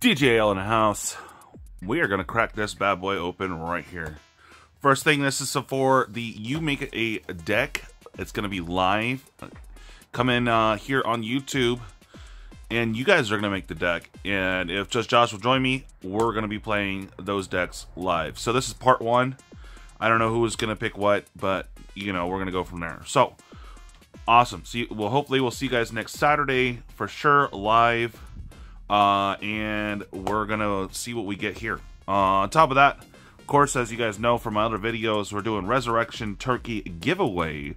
DJL in the house. We are going to crack this bad boy open right here. First thing, this is for the You Make a Deck. It's going to be live. Come in uh, here on YouTube, and you guys are going to make the deck. And if Just Josh will join me, we're going to be playing those decks live. So this is part one. I don't know who is going to pick what, but, you know, we're going to go from there. So, awesome. See, well, hopefully we'll see you guys next Saturday for sure, live uh, and we're gonna see what we get here. Uh, on top of that, of course, as you guys know from my other videos, we're doing Resurrection Turkey giveaway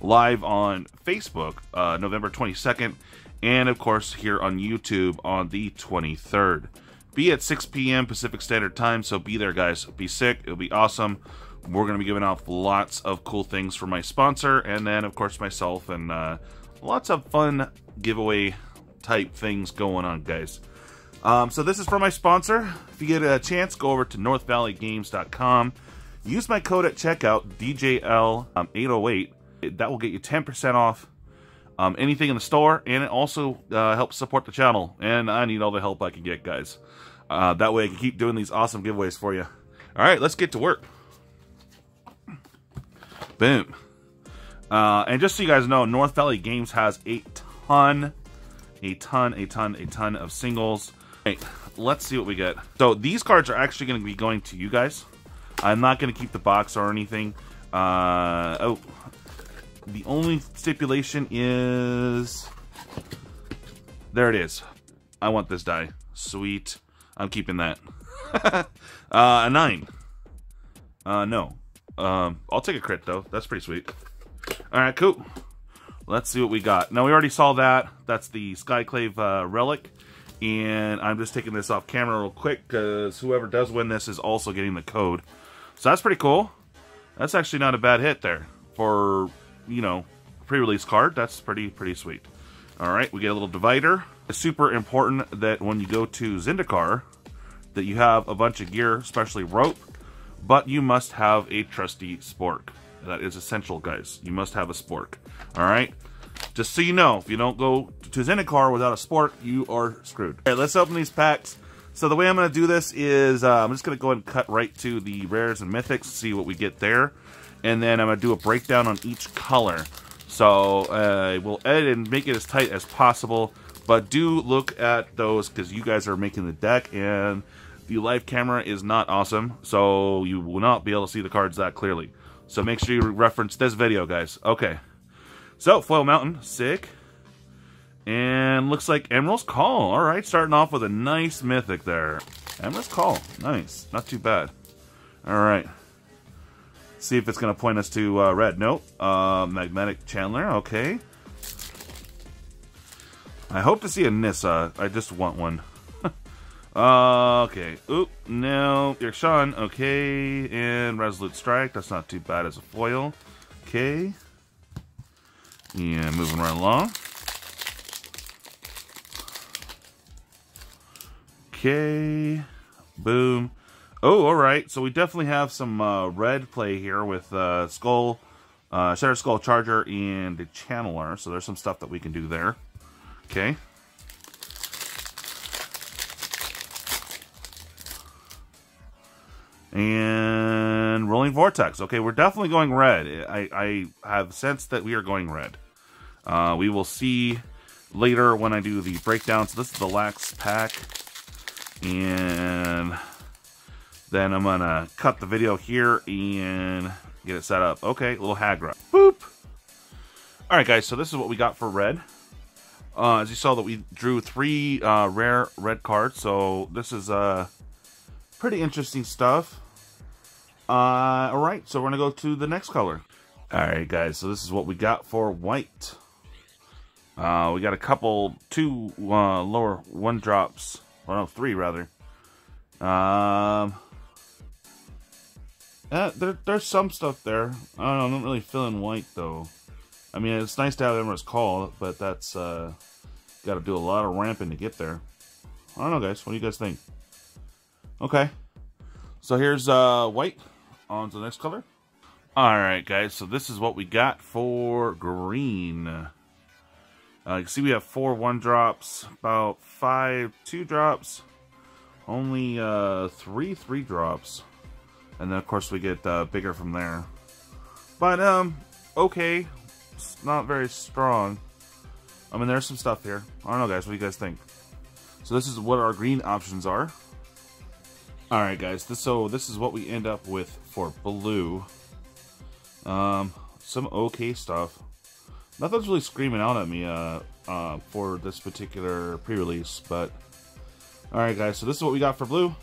live on Facebook, uh, November 22nd, and of course here on YouTube on the 23rd. Be at 6 p.m. Pacific Standard Time, so be there, guys. Be sick. It'll be awesome. We're going to be giving off lots of cool things for my sponsor, and then, of course, myself, and uh, lots of fun giveaway type things going on, guys. Um, so this is for my sponsor. If you get a chance, go over to northvalleygames.com. Use my code at checkout, DJL808. Um, that will get you 10% off um, anything in the store, and it also uh, helps support the channel. And I need all the help I can get, guys. Uh, that way I can keep doing these awesome giveaways for you. All right, let's get to work. Boom. Uh, and just so you guys know, North Valley Games has a ton a ton, a ton, a ton of singles. Okay, let's see what we get. So these cards are actually going to be going to you guys. I'm not going to keep the box or anything. Uh, oh, the only stipulation is... There it is. I want this die. Sweet. I'm keeping that. uh, a 9. Uh, no. Um, I'll take a crit, though. That's pretty sweet. Alright, cool. Let's see what we got. Now, we already saw that. That's the Skyclave uh, Relic. And I'm just taking this off camera real quick because whoever does win this is also getting the code. So that's pretty cool. That's actually not a bad hit there for, you know, pre-release card. That's pretty, pretty sweet. All right, we get a little divider. It's super important that when you go to Zendikar, that you have a bunch of gear, especially rope, but you must have a trusty spork. That is essential, guys. You must have a spork. All right? Just so you know, if you don't go to Zendikar without a spork, you are screwed. All right, let's open these packs. So the way I'm going to do this is uh, I'm just going to go ahead and cut right to the rares and mythics, see what we get there. And then I'm going to do a breakdown on each color. So uh, we'll edit and make it as tight as possible. But do look at those because you guys are making the deck and the live camera is not awesome. So you will not be able to see the cards that clearly. So make sure you reference this video, guys. Okay. So, Foil Mountain, sick. And looks like Emeria's Call. All right, starting off with a nice mythic there. Emeria's Call, nice. Not too bad. All right. See if it's going to point us to uh, red. Nope. Uh, Magmatic Channeler, okay. I hope to see a Nissa. I just want one. Uh, okay. Oop, no. You're Sean. Okay. And Resolute Strike. That's not too bad as a foil. Okay. Yeah, moving right along. Okay. Boom. Oh, alright. So we definitely have some uh, red play here with uh, Skull, uh, Shatterskull Charger, and the Channeler. So there's some stuff that we can do there. Okay. And Roiling Vortex. Okay, we're definitely going red. I, I have sensed that we are going red. Uh, we will see later when I do the breakdown. So this is the Lax pack. And then I'm going to cut the video here and get it set up. Okay, little Hagra. Boop. Alright guys, so this is what we got for red. Uh, as you saw that we drew three uh, rare red cards. So this is uh, pretty interesting stuff. Uh, all right, so we're going to go to the next color. All right, guys, so this is what we got for white. Uh, we got a couple, two uh, lower one drops. Well, no, three, rather. Um, uh, there, there's some stuff there. I don't know, I'm not really feeling white, though. I mean, it's nice to have Emeria's Call, but that's, uh, got to do a lot of ramping to get there. I don't know, guys. What do you guys think? Okay. So here's uh, white on to the next color. Alright guys, so this is what we got for green. Uh, you can see we have four one drops, about five two drops, only uh, three three drops. And then, of course, we get uh, bigger from there. But, um, okay. It's not very strong. I mean, there's some stuff here. I don't know, guys. What do you guys think? So this is what our green options are. Alright, guys. This, so this is what we end up with for blue. Um, some okay stuff. Nothing's really screaming out at me uh, uh, for this particular pre-release, but... Alright, guys. So this is what we got for blue.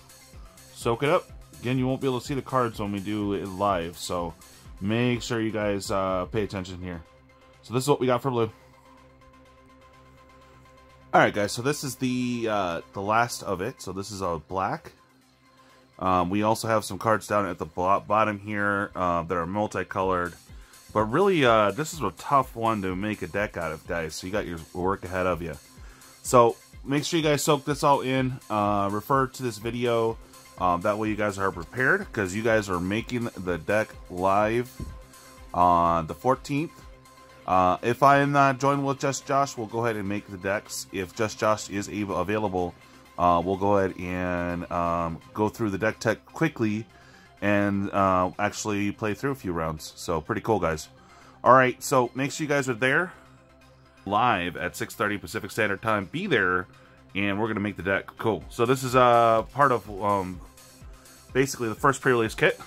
Soak it up. Again, you won't be able to see the cards when we do it live, so make sure you guys uh, pay attention here. So this is what we got for blue. Alright guys, so this is the uh, the last of it. So this is a black. Um, we also have some cards down at the bottom here uh, that are multicolored. But really, uh, this is a tough one to make a deck out of, guys. So you got your work ahead of you. So make sure you guys soak this all in. Uh, refer to this video um, that way you guys are prepared because you guys are making the deck live on the 14th. Uh, if I am not joined with Just Josh, we'll go ahead and make the decks. If Just Josh is able, available, uh, we'll go ahead and um, go through the deck tech quickly and uh, actually play through a few rounds. So pretty cool, guys. All right, so make sure you guys are there live at 6.30 Pacific Standard Time. Be there, and we're going to make the deck. Cool. So this is uh, part of um, basically the first pre-release kit.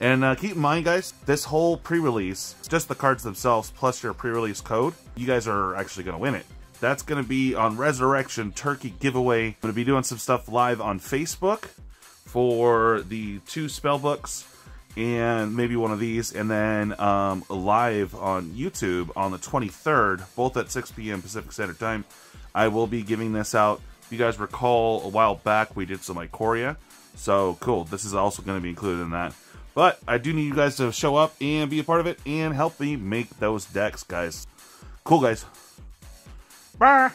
And uh, keep in mind, guys, this whole pre-release, just the cards themselves plus your pre-release code, you guys are actually going to win it. That's going to be on Resurrection Turkey giveaway. I'm going to be doing some stuff live on Facebook for the two spell books and maybe one of these, and then um, live on YouTube on the 23rd, both at 6 p.m. Pacific Standard Time. I will be giving this out. If you guys recall, a while back we did some Ikoria, so cool. This is also going to be included in that. But I do need you guys to show up and be a part of it and help me make those decks, guys. Cool, guys. Bye.